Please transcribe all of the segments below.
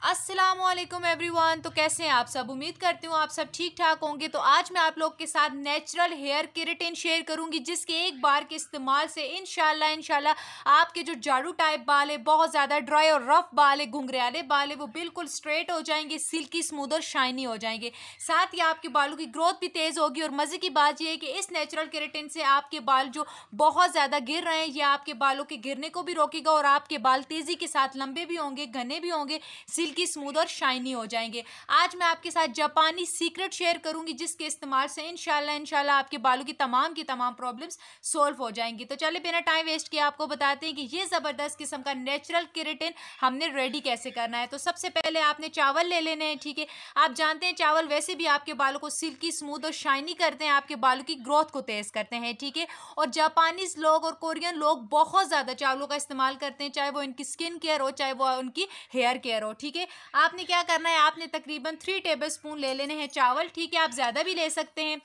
वालेकुम एवरीवन। तो कैसे हैं आप सब? उम्मीद करती हूँ आप सब ठीक ठाक होंगे। तो आज मैं आप लोग के साथ नेचुरल हेयर केरेटिन शेयर करूँगी, जिसके एक बार के इस्तेमाल से इनशाला इनशाला आपके जो झाड़ू टाइप बाल है, बहुत ज़्यादा ड्राई और रफ बाल है घुंघरियाले बाल है, वो बिल्कुल स्ट्रेट हो जाएँगे सिल्की स्मूद और शाइनी हो जाएँगे। साथ ही आपके बालों की ग्रोथ भी तेज़ होगी और मज़े की बात यह है कि इस नेचुरल केरेटिन से आपके बाल जो बहुत ज़्यादा गिर रहे हैं, ये आपके बालों के गिरने को भी रोकेगा और आपके बाल तेज़ी के साथ लंबे भी होंगे, घने भी होंगे सिल्की स्मूथ और शाइनी हो जाएँगे। आज मैं आपके साथ जापानी सीक्रेट शेयर करूँगी, जिसके इस्तेमाल से इनशाला इनशाला आपके बालों की तमाम की तमाम प्रॉब्लम्स सोल्व हो जाएँगी। तो चले बिना टाइम वेस्ट किए आपको बताते हैं कि ये ज़बरदस्त किस्म का नेचुरल किरेटिन हमने रेडी कैसे करना है। तो सबसे पहले आपने चावल ले लेने हैं, ठीक है? आप जानते हैं, चावल वैसे भी आपके बालों को सिल्की स्मूथ और शाइनी करते हैं, आपके बालों की ग्रोथ को तेज़ करते हैं, ठीक है? और जापानीज लोग और कोरियन लोग बहुत ज़्यादा चावलों का इस्तेमाल करते हैं, चाहे वो इनकी स्किन केयर हो, चाहे वो उनकी हेयर केयर हो, ठीक है? आपने क्या करना है? आपने तकरीबन थ्री टेबल स्पून ले लेने हैं चावल। ठीक है, आप ज़्यादा भी ले सकते हैं।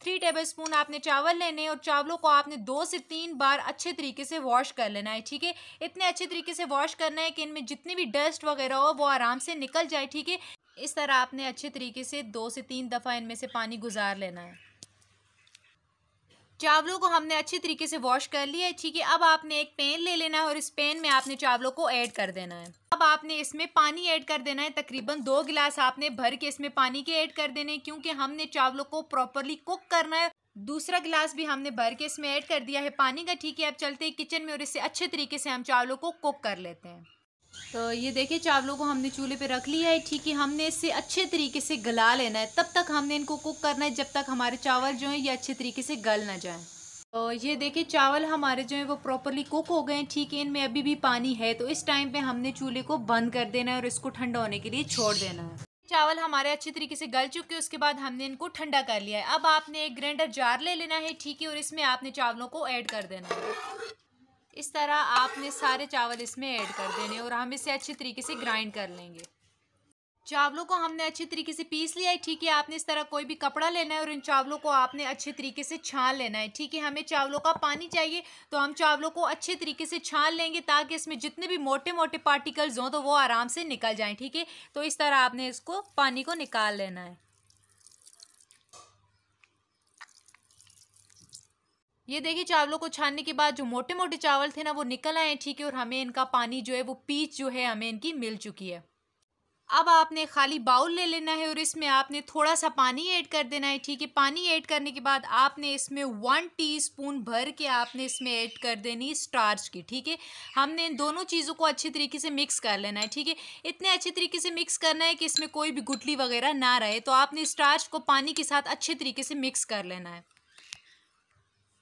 थ्री टेबल स्पून आपने चावल लेने और चावलों को आपने दो से तीन बार अच्छे तरीके से वॉश कर लेना है। ठीक है, इतने अच्छे तरीके से वॉश करना है कि इनमें जितनी भी डस्ट वगैरह हो, वो आराम से निकल जाए। ठीक है, इस तरह आपने अच्छे तरीके से दो से तीन दफ़ा इनमें से पानी गुजार लेना है। चावलों को हमने अच्छे तरीके से वॉश कर लिया है। ठीक है, अब आपने एक पेन ले लेना है और इस पेन में आपने चावलों को ऐड कर देना है। अब आपने इसमें पानी ऐड कर देना है, तकरीबन दो गिलास आपने भर के इसमें पानी के ऐड कर देने क्योंकि हमने चावलों को प्रॉपरली कुक करना है। दूसरा गिलास भी हमने भर के इसमें ऐड कर दिया है पानी का, ठीक है, अब चलते हैं किचन में और इससे अच्छे तरीके से हम चावलों को कुक कर लेते हैं। तो ये देखिए, चावलों को हमने चूल्हे पे रख लिया है, ठीक है, हमने इससे अच्छे तरीके से गला लेना है, तब तक हमने इनको कुक करना है, जब तक हमारे चावल जो हैं ये अच्छे तरीके से गल ना जाएँ। तो ये देखिए, चावल हमारे जो है वो प्रॉपरली कुक हो गए हैं, ठीक है, इनमें अभी भी पानी है तो इस टाइम पे हमने चूल्हे को बंद कर देना है और इसको ठंडा होने के लिए छोड़ देना है। चावल हमारे अच्छे तरीके से गल चुके हैं, उसके बाद हमने इनको ठंडा कर लिया है। अब आपने एक ग्राइंडर जार ले लेना है, ठीक है, और इसमें आपने चावलों को ऐड कर देना है। इस तरह आपने सारे चावल इसमें ऐड कर देने और हम इसे अच्छे तरीके से ग्राइंड कर लेंगे। चावलों को हमने अच्छे तरीके से पीस लिया है, ठीक है? आपने इस तरह कोई भी कपड़ा लेना है और इन चावलों को आपने अच्छे तरीके से छान लेना है, ठीक है? हमें चावलों का पानी चाहिए तो हम चावलों को अच्छे तरीके से छान लेंगे ताकि इसमें जितने भी मोटे मोटे पार्टिकल्स हों तो वो आराम से निकल जाएँ, ठीक है? तो इस तरह आपने इसको पानी को निकाल लेना है। ये देखिए, चावलों को छानने के बाद जो मोटे मोटे चावल थे ना, वो निकल आए, ठीक है? और हमें इनका पानी जो है, वो पीच जो है, हमें इनकी मिल चुकी है। अब आपने खाली बाउल ले लेना है और इसमें आपने थोड़ा सा पानी ऐड कर देना है, ठीक है? पानी ऐड करने के बाद आपने इसमें वन टीस्पून भर के आपने इसमें ऐड कर देनी स्टार्च की, ठीक है? हमने इन दोनों चीज़ों को अच्छे तरीके से मिक्स कर लेना है, ठीक है? इतने अच्छे तरीके से मिक्स करना है कि इसमें कोई भी गुटली वगैरह ना रहे तो आपने स्टार्च को पानी के साथ अच्छे तरीके से मिक्स कर लेना है।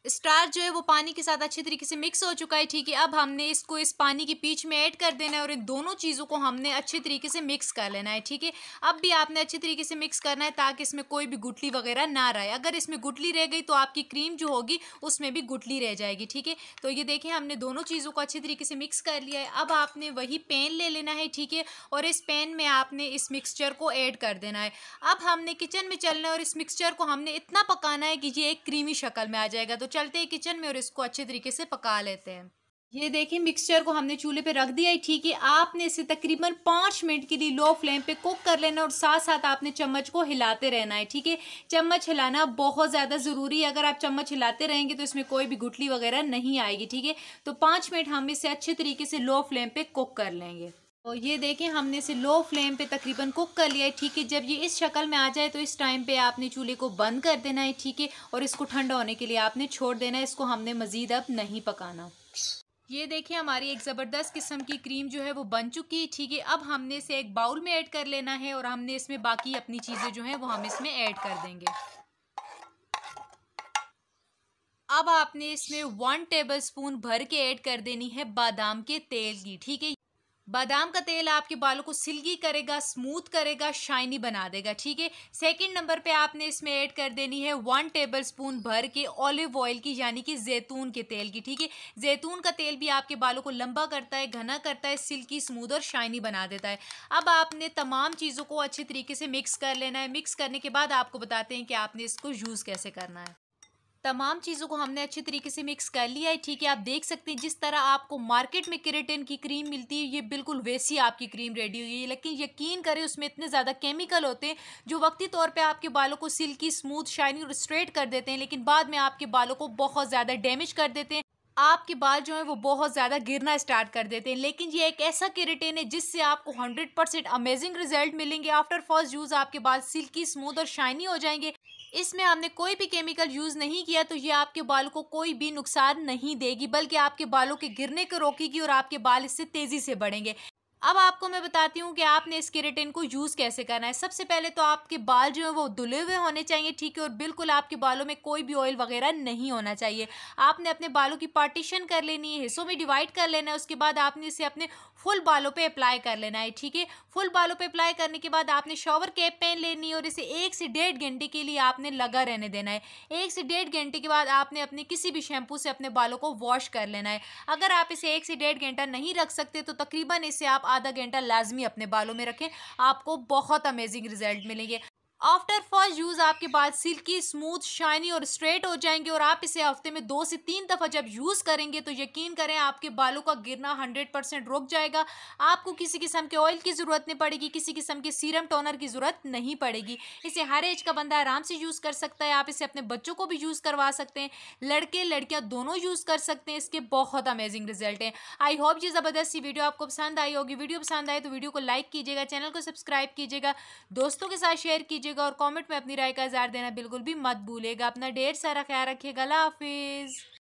स्टार जो है वो पानी के साथ अच्छे तरीके से मिक्स हो चुका है, ठीक है। अब हमने इसको इस पानी के पीच में ऐड कर देना है और इन दोनों चीज़ों को हमने अच्छे तरीके से मिक्स कर लेना है, ठीक है। अब भी आपने अच्छे तरीके से मिक्स करना है ताकि इसमें कोई भी गुटली वगैरह ना रहे। अगर इसमें गुटली रह गई तो आपकी क्रीम जो होगी उसमें भी गुटली रह जाएगी, ठीक है। तो ये देखें हमने दोनों चीज़ों को अच्छे तरीके से मिक्स कर लिया है। अब आपने वही पेन ले लेना है, ठीक है, और इस पेन में आपने इस मिक्सचर को ऐड कर देना है। अब हमने किचन में चलना है और इस मिक्सचर को हमने इतना पकाना है कि ये एक क्रीमी शक्ल में आ जाएगा। तो चलते हैं किचन में और इसको अच्छे तरीके से पका लेते हैं। ये देखिए मिक्सचर को हमने चूल्हे पे रख दिया है। ठीक है, आपने इसे तकरीबन पाँच मिनट के लिए लो फ्लेम पे कुक कर लेना और साथ साथ आपने चम्मच को हिलाते रहना है। ठीक है, चम्मच हिलाना बहुत ज़्यादा ज़रूरी है। अगर आप चम्मच हिलाते रहेंगे तो इसमें कोई भी गुटली वगैरह नहीं आएगी। ठीक है तो पाँच मिनट हम इसे अच्छे तरीके से लो फ्लेम पर कुक कर लेंगे। तो ये देखें, हमने इसे लो फ्लेम पे तकरीबन कुक कर लिया है। ठीक है, जब ये इस शक्ल में आ जाए तो इस टाइम पे आपने चूल्हे को बंद कर देना है, ठीक है, और इसको ठंडा होने के लिए आपने छोड़ देना है, इसको हमने मज़ीद अब नहीं पकाना। ये देखिए हमारी एक ज़बरदस्त किस्म की क्रीम जो है वो बन चुकी है, ठीक है, अब हमने इसे एक बाउल में ऐड कर लेना है और हमने इसमें बाकी अपनी चीज़ें जो हैं वो हम इसमें ऐड कर देंगे। अब आपने इसमें वन टेबल स्पून भर के ऐड कर देनी है बादाम के तेल की, ठीक है बादाम का तेल आपके बालों को सिल्की करेगा, स्मूथ करेगा, शाइनी बना देगा, ठीक है? सेकंड नंबर पे आपने इसमें ऐड कर देनी है वन टेबल स्पून भर के ऑलिव ऑयल की, यानी कि जैतून के तेल की, ठीक है? जैतून का तेल भी आपके बालों को लंबा करता है, घना करता है, सिल्की, स्मूथ और शाइनी बना देता है। अब आपने तमाम चीज़ों को अच्छे तरीके से मिक्स कर लेना है। मिक्स करने के बाद आपको बताते हैं कि आपने इसको यूज़ कैसे करना है। तमाम चीज़ों को हमने अच्छे तरीके से मिक्स कर लिया है, ठीक है? आप देख सकते हैं, जिस तरह आपको मार्केट में केरेटिन की क्रीम मिलती है, ये बिल्कुल वैसी आपकी क्रीम रेडी हुई है। लेकिन यकीन करें, उसमें इतने ज़्यादा केमिकल होते हैं, जो वक्ती तौर पे आपके बालों को सिल्की स्मूथ शाइनिंग और स्ट्रेट कर देते हैं, लेकिन बाद में आपके बालों को बहुत ज़्यादा डैमेज कर देते हैं। आपके बाल जो है, वो बहुत ज़्यादा गिरना स्टार्ट कर देते हैं। लेकिन ये एक ऐसा केरेटिन है, जिससे आपको 100 परसेंट अमेजिंग रिज़ल्ट मिलेंगे। आफ्टर फ़र्स्ट यूज़ आपके बाल सिल्की स्मूथ और शाइनी हो जाएँगे। इसमें हमने कोई भी केमिकल यूज़ नहीं किया तो ये आपके बालों को कोई भी नुकसान नहीं देगी, बल्कि आपके बालों के गिरने को रोकेगी और आपके बाल इससे तेज़ी से बढ़ेंगे। अब आपको मैं बताती हूँ कि आपने इस केरेटिन को यूज़ कैसे करना है। सबसे पहले तो आपके बाल जो है वो धुले हुए होने चाहिए, ठीक है? और बिल्कुल आपके बालों में कोई भी ऑयल वगैरह नहीं होना चाहिए। आपने अपने बालों की पार्टीशन कर लेनी है, हिस्सों में डिवाइड कर लेना है, उसके बाद आपने इसे अपने फुल बालों पर अप्लाई कर लेना है, ठीक है? फुल बालों पर अप्लाई करने के बाद आपने शॉवर कैप पहन लेनी है और इसे एक से डेढ़ घंटे के लिए आपने लगा रहने देना है। एक से डेढ़ घंटे के बाद आपने अपने किसी भी शैम्पू से अपने बालों को वॉश कर लेना है। अगर आप इसे एक से डेढ़ घंटा नहीं रख सकते तो तकरीबन इसे आप आधा घंटा लाजमी अपने बालों में रखें। आपको बहुत अमेजिंग रिज़ल्ट मिलेंगे। आफ्टर फ़र्स्ट यूज़ आपके बाल सिल्की स्मूथ शाइनी और स्ट्रेट हो जाएँगे और आप इसे हफ़्ते में दो से तीन दफ़ा जब यूज़ करेंगे तो यकीन करें आपके बालों का गिरना हंड्रेड परसेंट रुक जाएगा। आपको किसी किस्म के ऑयल की ज़रूरत नहीं पड़ेगी, किसी किस्म के सीरम टोनर की ज़रूरत नहीं पड़ेगी। इसे हर एज का बंदा आराम से यूज़ कर सकता है, आप इसे अपने बच्चों को भी यूज़ करवा सकते हैं, लड़के, लड़कियाँ दोनों यूज़ कर सकते हैं, इसके बहुत अमेजिंग रिज़ल्ट हैं। आई होप ये ज़बरदस्त सी वीडियो आपको पसंद आई होगी। वीडियो पसंद आए तो वीडियो को लाइक कीजिएगा चैनल को सब्सक्राइब कीजिएगा, दोस्तों के साथ शेयर कीजिएगा। और कमेंट में अपनी राय का इजहार देना बिल्कुल भी मत भूलेगा अपना ढेर सारा ख्याल रखिएगा। हाफिज़।